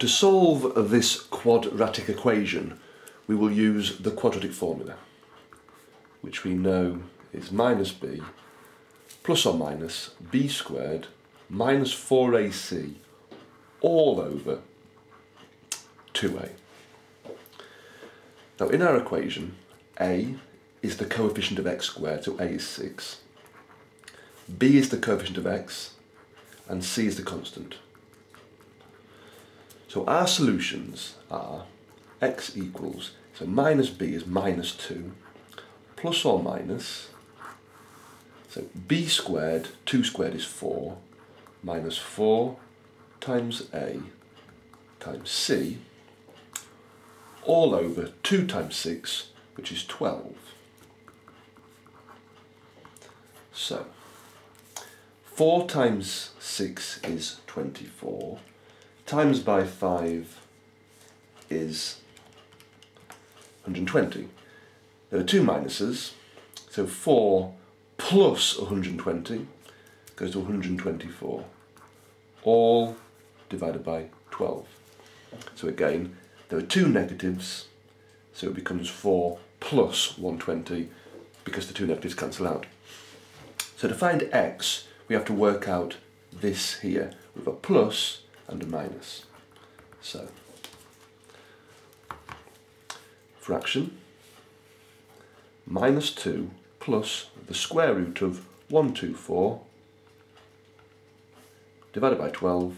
To solve this quadratic equation, we will use the quadratic formula, which we know is minus b plus or minus b squared minus 4ac all over 2a. Now in our equation, a is the coefficient of x squared, so a is 6. b is the coefficient of x, and c is the constant. So our solutions are x equals, so minus b is minus 2, plus or minus, so b squared, 2 squared is 4, minus 4 times a times c, all over 2 times 6, which is 12. So, 4 times 6 is 24 times by 5 is 120. There are two minuses, so 4 plus 120 goes to 124, all divided by 12. So again, there are two negatives, so it becomes 4 plus 120 because the two negatives cancel out. So to find x, we have to work out this here with a plus and a minus. So, fraction minus 2 plus the square root of 124 divided by 12,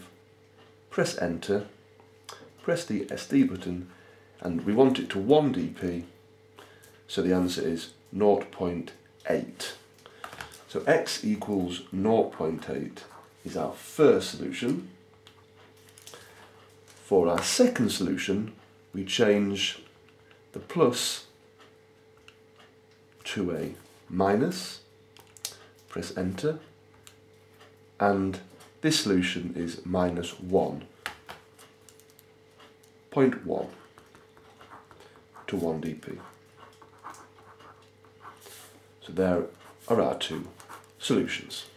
press enter, press the SD button and we want it to 1 dp so the answer is 0.8. So x equals 0.8 is our first solution. For our second solution, we change the plus to a minus, press enter, and this solution is minus 1, 0.1 to 1 dp. So there are our two solutions.